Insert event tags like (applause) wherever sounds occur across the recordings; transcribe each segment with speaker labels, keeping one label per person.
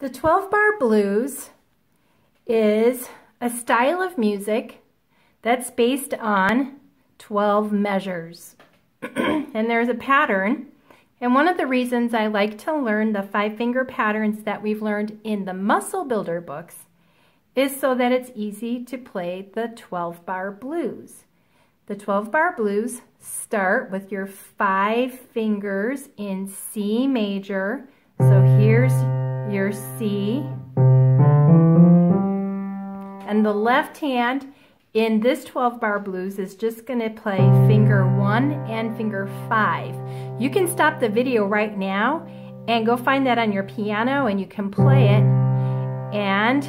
Speaker 1: The 12 bar blues is a style of music that's based on 12 measures. (clears throat) and there's a pattern. And one of the reasons I like to learn the five finger patterns that we've learned in the Muscle Builder books is so that it's easy to play the 12 bar blues. The 12 bar blues start with your five fingers in C major. So here's your C. And the left hand in this 12 bar blues is just going to play finger one and finger five. You can stop the video right now and go find that on your piano and you can play it. And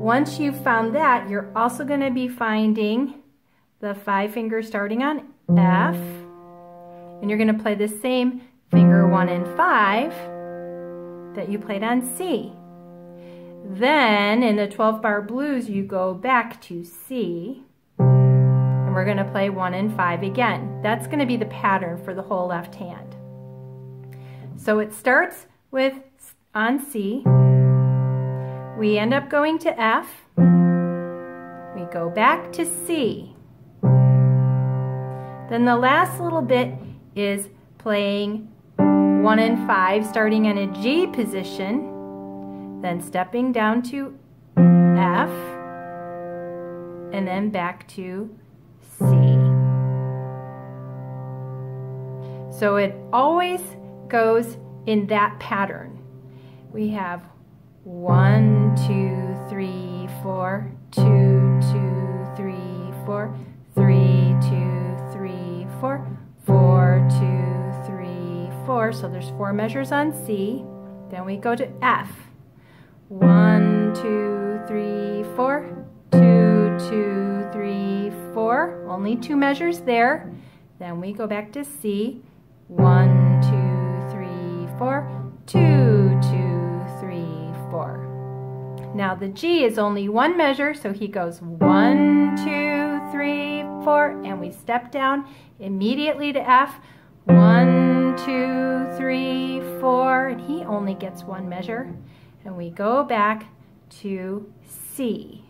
Speaker 1: once you've found that, you're also going to be finding the five fingers starting on F. And you're going to play the same finger one and five that you played on C. Then in the 12 bar blues, you go back to C. And we're going to play one and five again. That's going to be the pattern for the whole left hand. So it starts with on C. We end up going to F. We go back to C. Then the last little bit is playing 1 and 5 starting in a G position, then stepping down to F, and then back to C. So it always goes in that pattern. We have one, two, three, four, two, two, three, four, three, two, three, four, four, so there's four measures on C. Then we go to F. One, two, three, four. Two, two, three, four. Only two measures there. Then we go back to C. One, two, three, four. Two, two, three, four. Now the G is only one measure, so he goes one, two, three, four, and we step down immediately to F. One, two, three, four, and he only gets one measure. And we go back to C.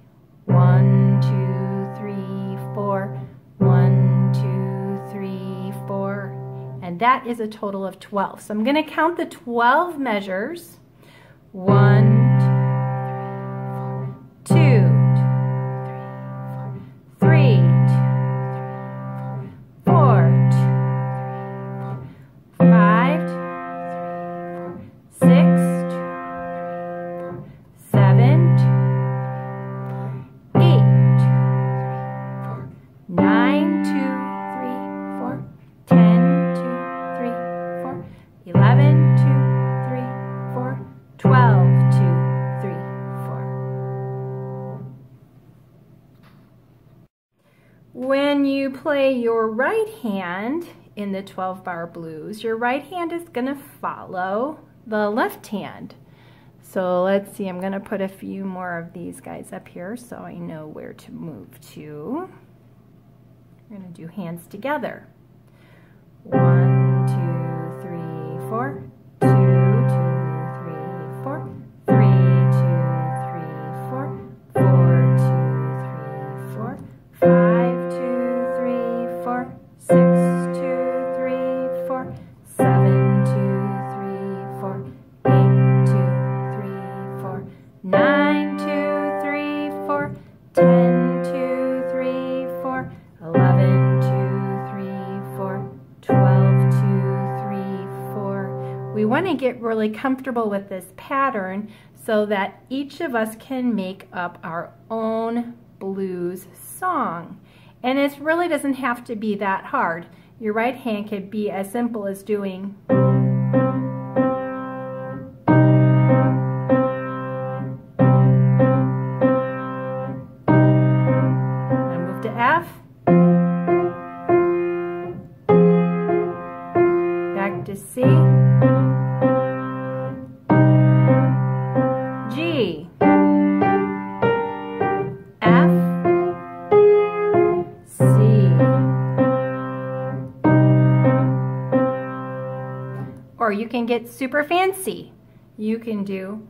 Speaker 1: One, two, three, four, one, two, three, four, and that is a total of 12. So I'm going to count the 12 measures. One, When you play your right hand in the 12 bar blues, your right hand is going to follow the left hand. So let's see, I'm going to put a few more of these guys up here so I know where to move to. We're going to do hands together. One, two, want to get really comfortable with this pattern so that each of us can make up our own blues song. And it really doesn't have to be that hard. Your right hand could be as simple as doing Or you can get super fancy. you can do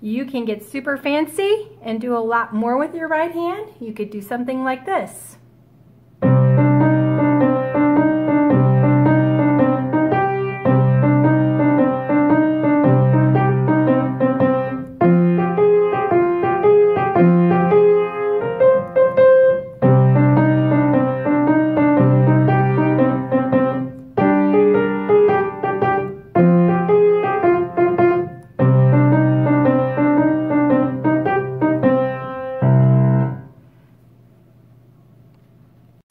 Speaker 1: You can get super fancy and do a lot more with your right hand. You could do something like this.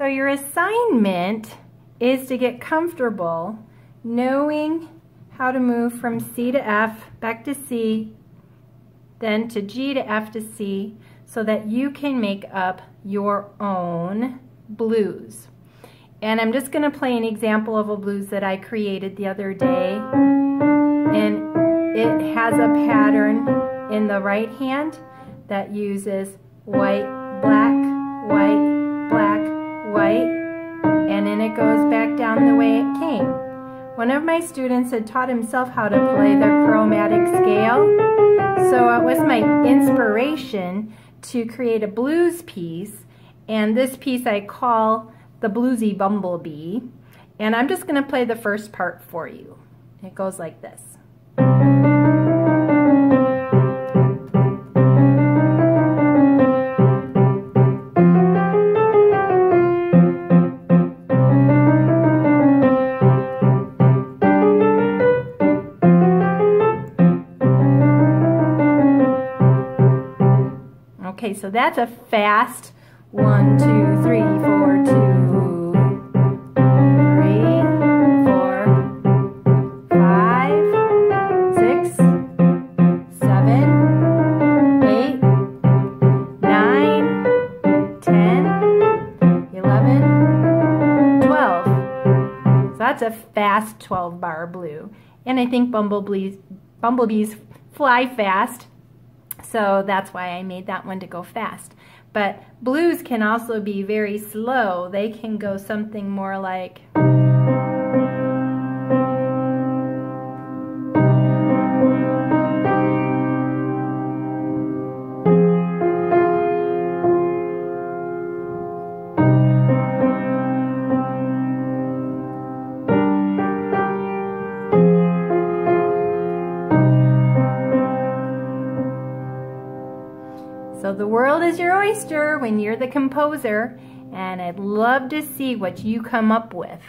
Speaker 1: So your assignment is to get comfortable knowing how to move from C to F, back to C, then to G to F to C, so that you can make up your own blues. And I'm just going to play an example of a blues that I created the other day. And it has a pattern in the right hand that uses white, the way it came. One of my students had taught himself how to play the chromatic scale, so it was my inspiration to create a blues piece, and this piece I call the Bluesy Bumblebee, and I'm just going to play the first part for you. It goes like this. So that's a fast one, two, three, four, two, three, four, five, six, seven, eight, nine, ten, eleven, twelve. So that's a fast 12 bar blue. And I think bumblebees, bumblebees fly fast. So that's why I made that one to go fast. But blues can also be very slow. They can go something more like... the world is your oyster when you're the composer, and I'd love to see what you come up with.